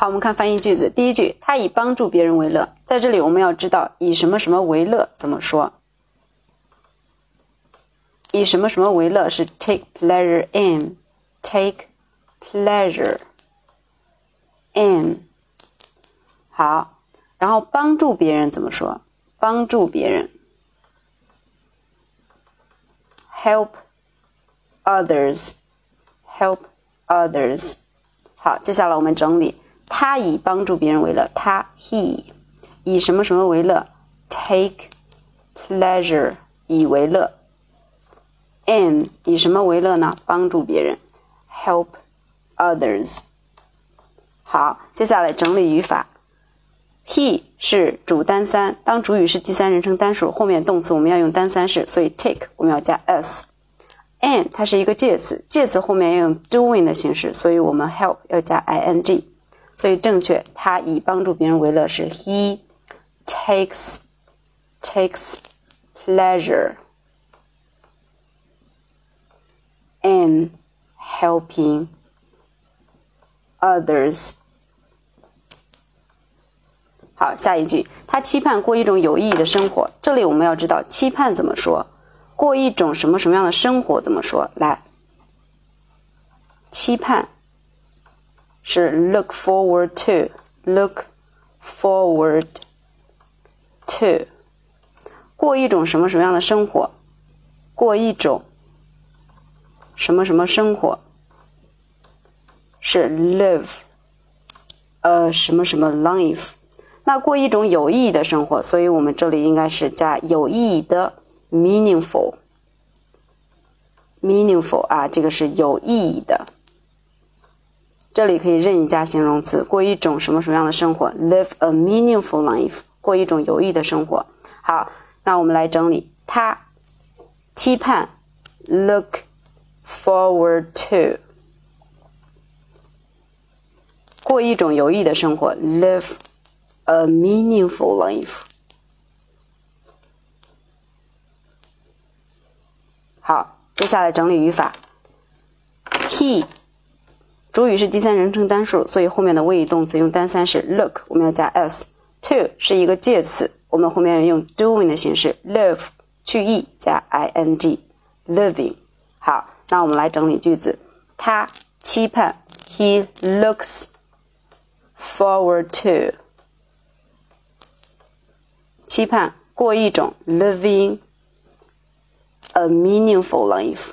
好，我们看翻译句子。第一句，他以帮助别人为乐。在这里，我们要知道以什么什么为乐怎么说？以什么什么为乐是 take pleasure in，take pleasure in。好，然后帮助别人怎么说？帮助别人，help others，help others。好，接下来我们整理。他以帮助别人为乐，他 he 以什么什么为乐？take pleasure 以为乐。in 以什么为乐呢？帮助别人，help others。好，接下来整理语法。he 是主单三，当主语是第三人称单数，后面动词我们要用单三式，所以 take 我们要加 s。and 它是一个介词，介词后面要用 doing 的形式，所以我们 help 要加 ing。所以正确，他以帮助别人为乐是 he takes takes pleasure in helping others。好，下一句，他期盼过一种有意义的生活。这里我们要知道期盼怎么说，过一种什么什么样的生活怎么说？来，期盼。是 look forward to，look forward to，过一种什么什么样的生活？过一种什么什么生活？是 live，呃，什么什么 life？那过一种有意义的生活，所以我们这里应该是加有意义的 meaningful，meaningful 啊，这个是有意义的。这里可以任意加形容词，过一种什么什么样的生活？Live a meaningful life，过一种有益的生活。好，那我们来整理，他期盼，look forward to，过一种有益的生活，live a meaningful life。好，接下来整理语法，he。主语是第三人称单数，所以后面的谓语动词用单三式。Look，我们要加 s。To 是一个介词，我们后面要用 doing 的形式。Live 去 e 加 ing。Living。好，那我们来整理句子。他期盼，He looks forward to。期盼过一种 living a meaningful life。